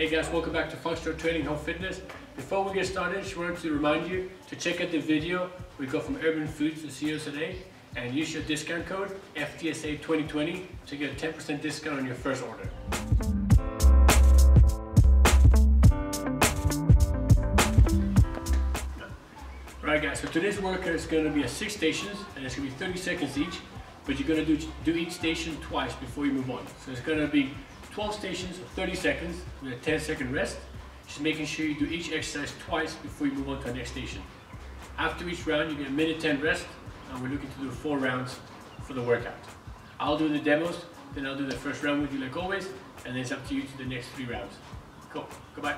Hey guys, welcome back to Functional Training Home Fitness. Before we get started, just wanted to remind you to check out the video. We go from Urban Foods to CEOs Today and use your discount code FTSA2020 to get a 10% discount on your first order. Alright guys, so today's workout is going to be at six stations and it's going to be 30 seconds each, but you're going to do, do each station twice before you move on. So it's going to be 12 stations, 30 seconds with a 10 second rest. Just making sure you do each exercise twice before you move on to the next station. After each round, you get a minute 10 rest, and we're looking to do four rounds for the workout. I'll do the demos, then I'll do the first round with you like always, and then it's up to you to the next three rounds. Cool, goodbye.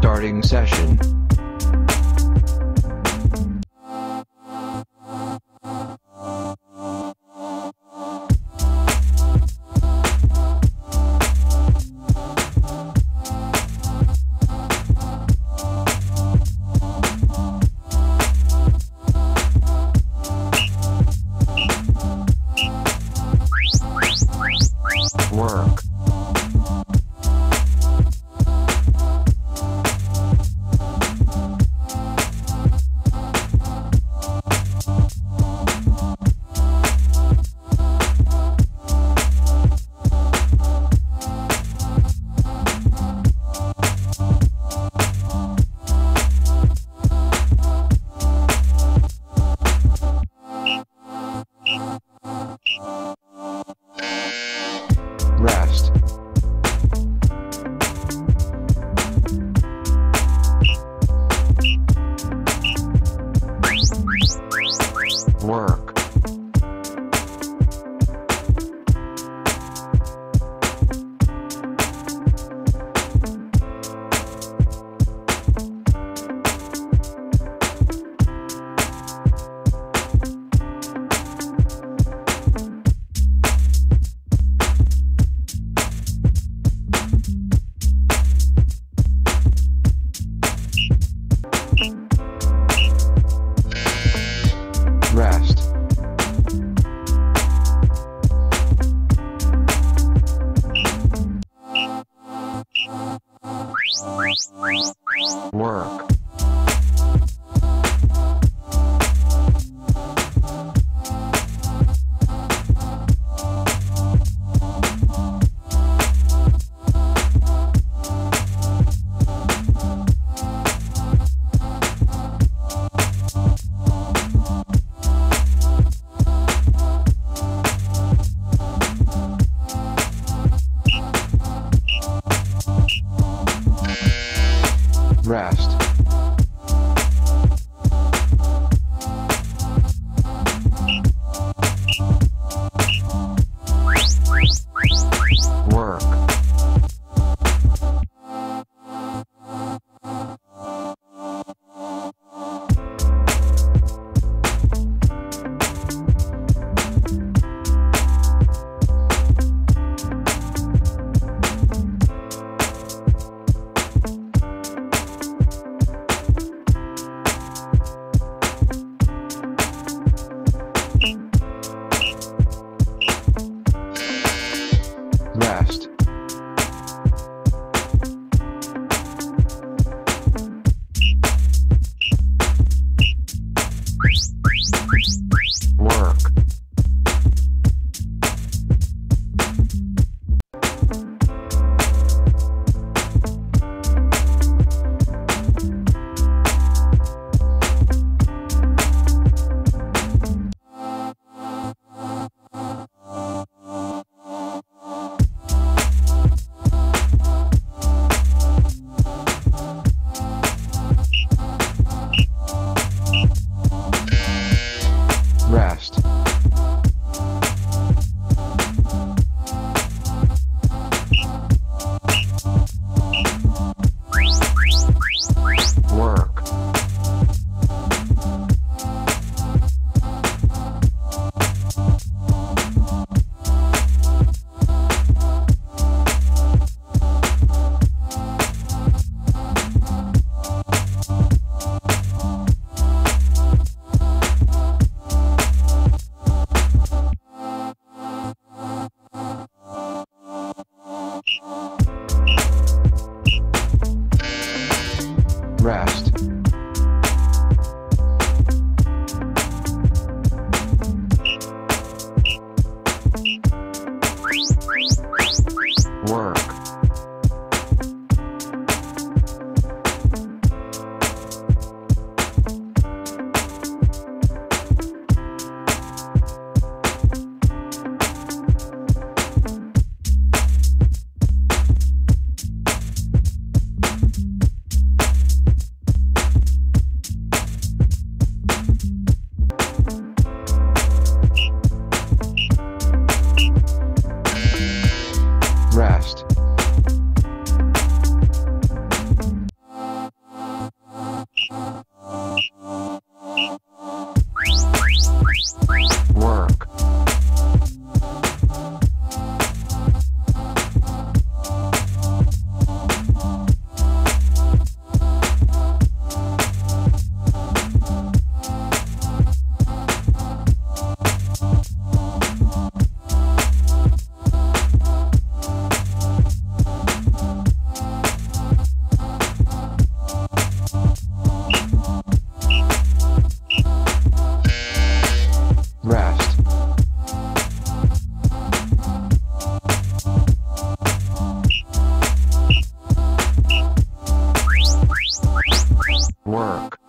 Starting session. Work. Work,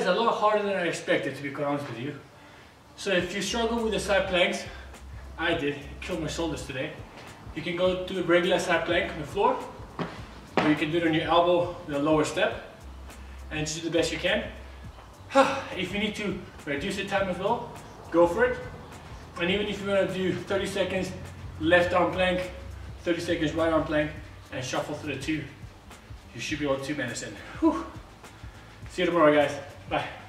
is a lot harder than I expected, to be quite honest with you. So if you struggle with the side planks, I did, killed my shoulders today. You can go do a regular side plank on the floor, or you can do it on your elbow a lower step, and just do the best you can. if you need to reduce the time as well, go for it. And even if you want to do 30 seconds left arm plank, 30 seconds right arm plank, and shuffle through the two, you should be able to manage it. See you tomorrow, guys. 来